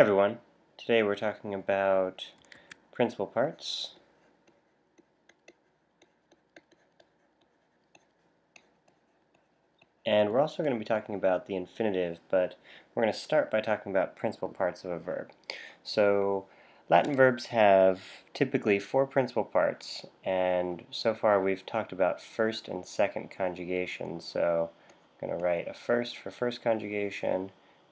Hi everyone. Today we're talking about principal parts. And we're also going to be talking about the infinitive, but we're going to start by talking about principal parts of a verb. So Latin verbs have typically four principal parts, and so far we've talked about first and second conjugation. So I'm going to write a first for first conjugation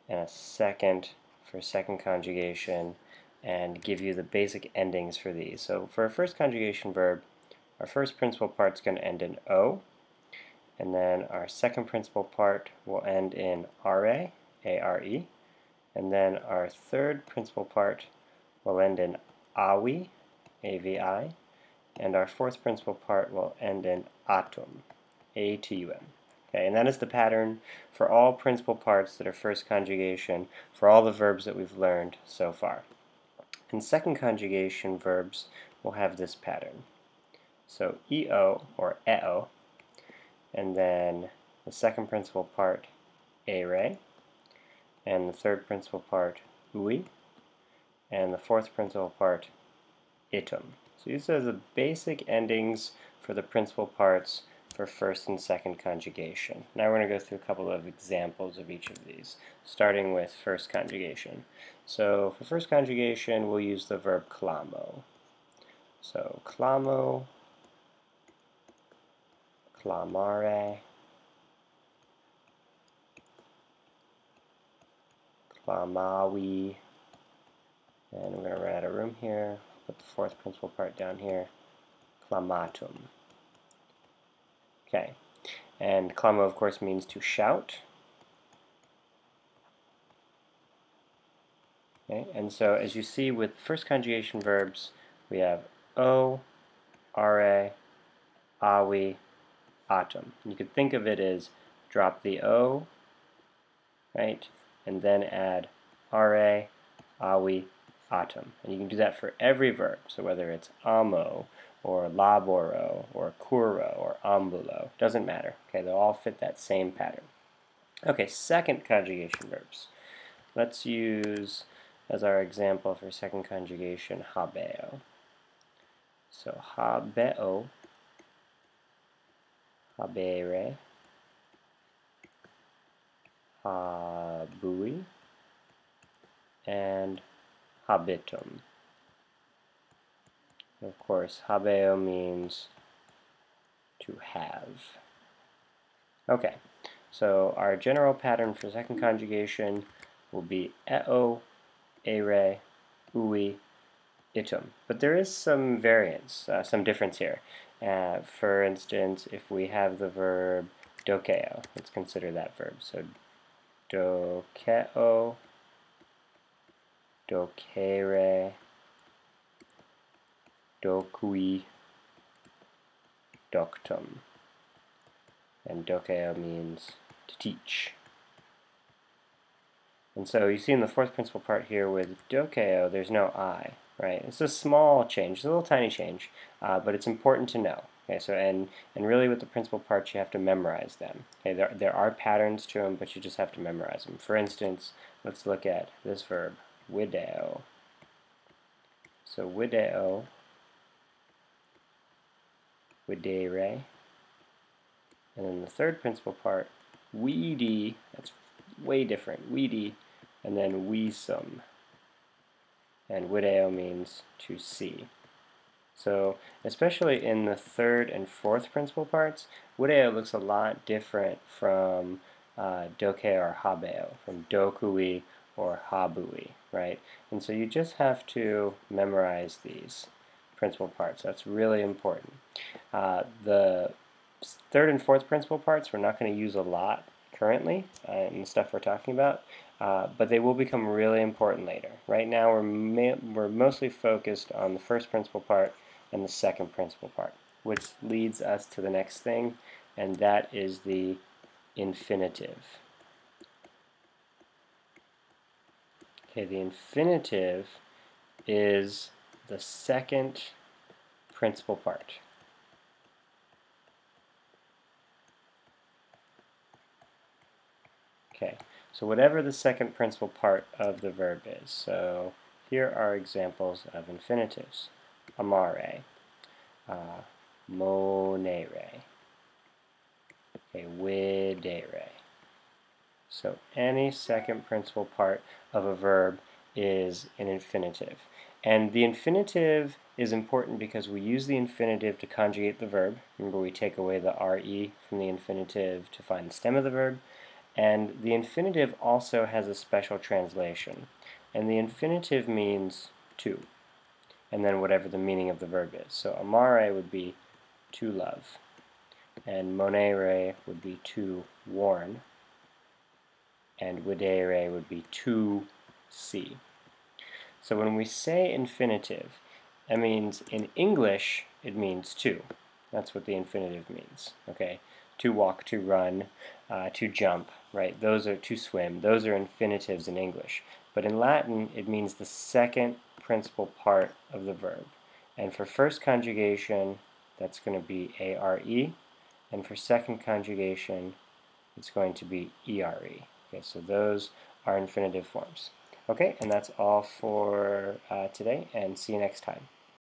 and a second for second conjugation and give you the basic endings for these. So for a first conjugation verb, our first principal part is going to end in O, and then our second principal part will end in RA, A-R-E, and then our third principal part will end in AVI, A-V-I, and our fourth principal part will end in ATUM, A-T-U-M. Okay, and that is the pattern for all principal parts that are first conjugation for all the verbs that we've learned so far. And second conjugation verbs will have this pattern. So EO or EO, and then the second principal part ere, and the third principal part ui, and the fourth principal part itum. So these are the basic endings for the principal parts for first and second conjugation. Now we're going to go through a couple of examples of each of these, starting with first conjugation. So for first conjugation, we'll use the verb clamo. So clamo, clamare, clamavi, and we're going to run out of room here, put the fourth principal part down here, clamatum. Okay, and clamo of course means to shout. Okay, and so as you see with first conjugation verbs, we have o, ra, avi, atum. You could think of it as drop the o, right, and then add ra, avi, atum. And you can do that for every verb, so whether it's amo, or laboro, or curo, or ambulo. Doesn't matter. Okay, they'll all fit that same pattern. Okay, second conjugation verbs. Let's use as our example for second conjugation habeo. So habeo, habere, habui, and habitum. Of course, habeo means to have. Okay, so our general pattern for second conjugation will be eo, ere, ui, itum. But there is some variance, uh, some difference here. Uh, for instance, if we have the verb doceo, let's consider that verb. So doceo, docere, docui doctum. And doceo means to teach. And so you see in the fourth principal part here with doceo, there's no I, right? It's a small change, it's a little tiny change, uh, but it's important to know. Okay, so and and really with the principal parts, you have to memorize them. Okay, there there are patterns to them, but you just have to memorize them. For instance, let's look at this verb, video. So video videre. And then the third principal part, vidi, that's way different, vidi, and then visum. And video means to see. So especially in the third and fourth principal parts, video looks a lot different from uh, doke or habeo, from docui or habui, right? And so you just have to memorize these principal parts. That's really important. Uh, the third and fourth principal parts we're not going to use a lot currently uh, in the stuff we're talking about, uh, but they will become really important later. Right now we're, we're mostly focused on the first principal part and the second principal part, which leads us to the next thing, and that is the infinitive. Okay, the infinitive is the second principal part. Okay, So whatever the second principal part of the verb is. So here are examples of infinitives. Amare, uh, monere, okay. So any second principal part of a verb is an infinitive. And the infinitive is important because we use the infinitive to conjugate the verb. Remember we take away the re from the infinitive to find the stem of the verb. And the infinitive also has a special translation. And the infinitive means to, and then whatever the meaning of the verb is. So amare would be to love, and monere would be to warn, and videre would be to see. So when we say infinitive, that means in English it means to. That's what the infinitive means. Okay, to walk, to run, uh, to jump, right? Those are to swim. Those are infinitives in English. But in Latin, it means the second principal part of the verb. And for first conjugation, that's going to be are. And for second conjugation, it's going to be ere. Okay, so those are infinitive forms. Okay, and that's all for uh, today, and see you next time.